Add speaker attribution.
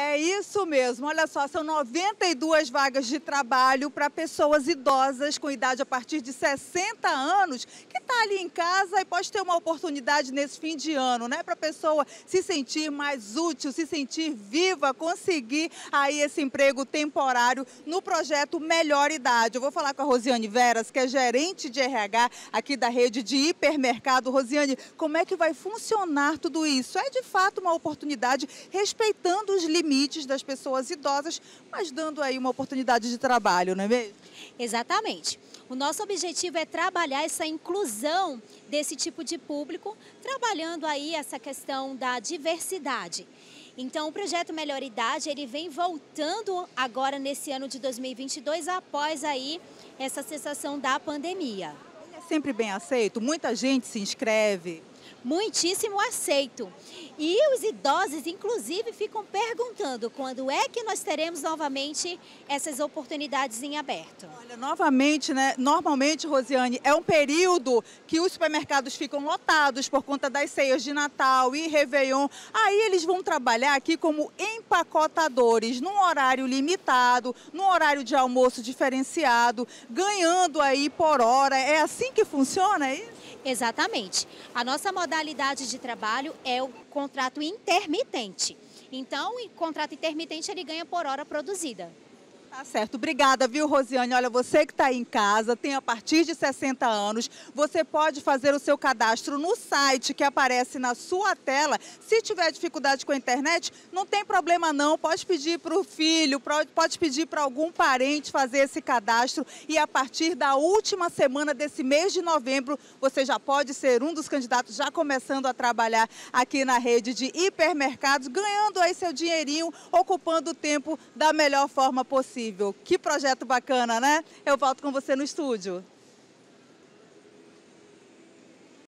Speaker 1: É isso mesmo. Olha só, são 92 vagas de trabalho para pessoas idosas com idade a partir de 60 anos, que está ali em casa e pode ter uma oportunidade nesse fim de ano, né? Para a pessoa se sentir mais útil, se sentir viva, conseguir aí esse emprego temporário no projeto Melhor Idade. Eu vou falar com a Rosiane Veras, que é gerente de RH aqui da rede de hipermercado. Rosiane, como é que vai funcionar tudo isso? É de fato uma oportunidade respeitando os limites limites das pessoas idosas, mas dando aí uma oportunidade de trabalho, não é mesmo?
Speaker 2: Exatamente. O nosso objetivo é trabalhar essa inclusão desse tipo de público, trabalhando aí essa questão da diversidade. Então, o projeto Melhor Idade, ele vem voltando agora nesse ano de 2022, após aí essa cessação da pandemia.
Speaker 1: É sempre bem aceito? Muita gente se inscreve?
Speaker 2: Muitíssimo aceito. E os idosos, inclusive, ficam perguntando quando é que nós teremos novamente essas oportunidades em aberto.
Speaker 1: Olha, novamente, né? Normalmente, Rosiane, é um período que os supermercados ficam lotados por conta das ceias de Natal e Réveillon. Aí eles vão trabalhar aqui como empacotadores, num horário limitado, num horário de almoço diferenciado, ganhando aí por hora. É assim que funciona, é isso?
Speaker 2: Exatamente. A nossa modalidade de trabalho é o contrato intermitente. Então, o contrato intermitente ele ganha por hora produzida.
Speaker 1: Tá certo. Obrigada, viu, Rosiane? Olha, você que está aí em casa, tem a partir de 60 anos, você pode fazer o seu cadastro no site que aparece na sua tela. Se tiver dificuldade com a internet, não tem problema não. Pode pedir para o filho, pode pedir para algum parente fazer esse cadastro e a partir da última semana desse mês de novembro, você já pode ser um dos candidatos já começando a trabalhar aqui na rede de hipermercados, ganhando aí seu dinheirinho, ocupando o tempo da melhor forma possível possível. Que projeto bacana, né? Eu volto com você no estúdio.